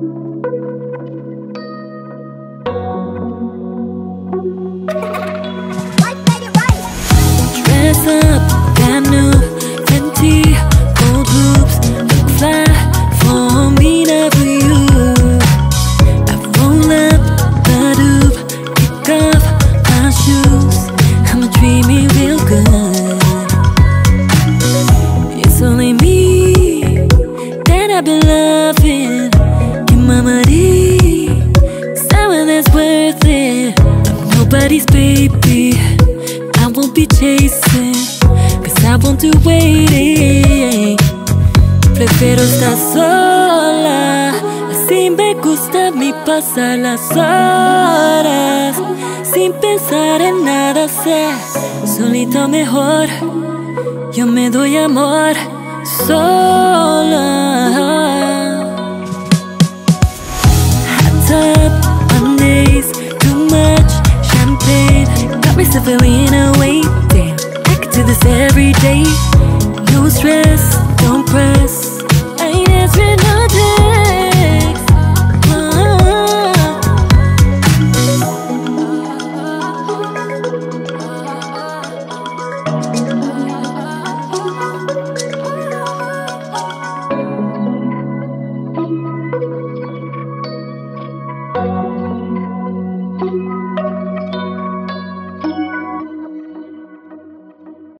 Dress up, new, gold hoops, look fly for me, not for you. I roll up, Badoop, kick off my shoes. Real good. It's only me that I. nobody's baby. I won't be chasing, cause I won't do waiting. Prefiero estar sola, así me gusta mi pasar las horas. Sin pensar en nada, sé solita mejor. Yo me doy amor sola. Feeling away. Damn, I could do this every day. No stress, don't press.